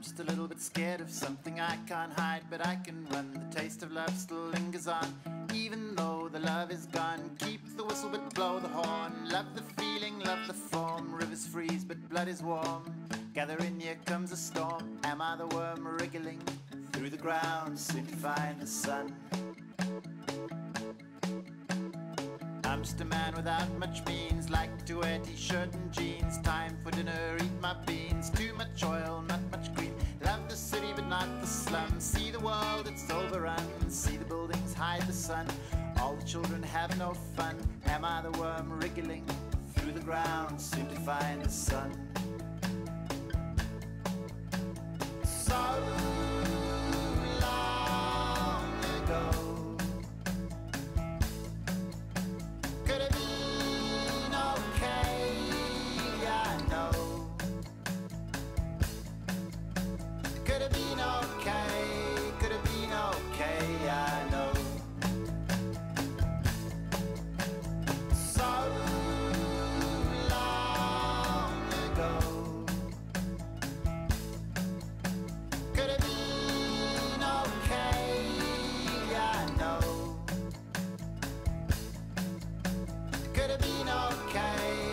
I'm just a little bit scared of something I can't hide, but I can run. The taste of love still lingers on, even though the love is gone. Keep the whistle, but blow the horn. Love the feeling, love the form. Rivers freeze, but blood is warm. Gather in, here comes a storm. Am I the worm wriggling through the ground, soon to find the sun? I'm just a man without much means, like to wear t-shirt and jeans. Time for dinner, eat my beans. Sun. All the children have no fun. Am I the worm wriggling through the ground, soon to find the sun? So long ago. Could have been okay, I know. Could have been okay, have been okay.